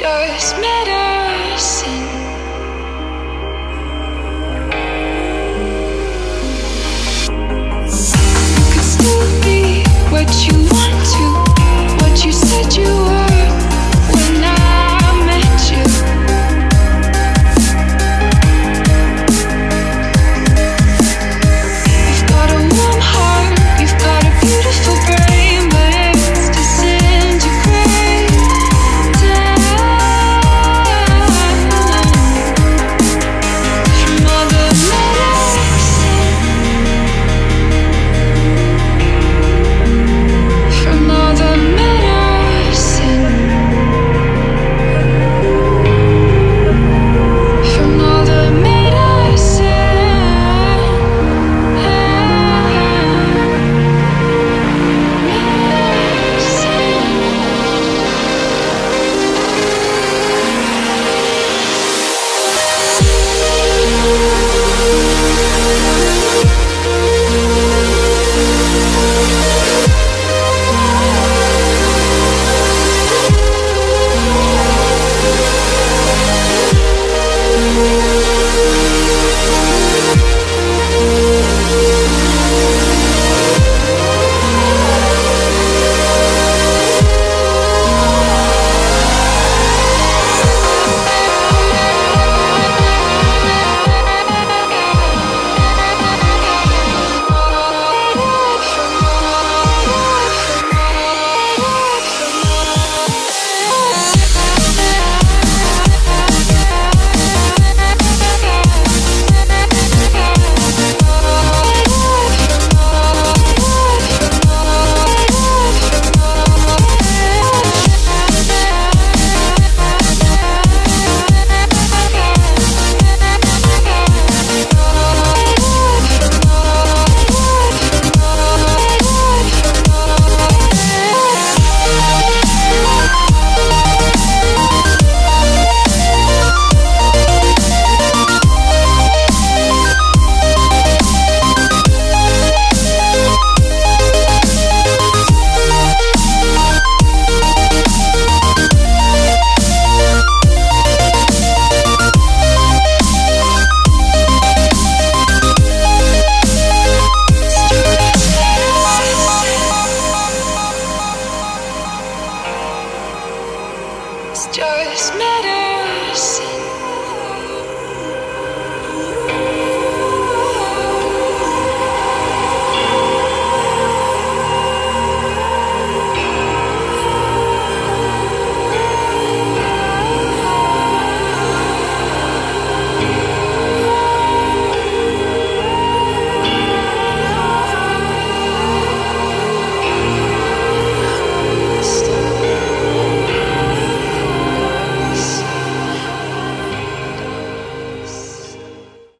just medicine. You just medicine.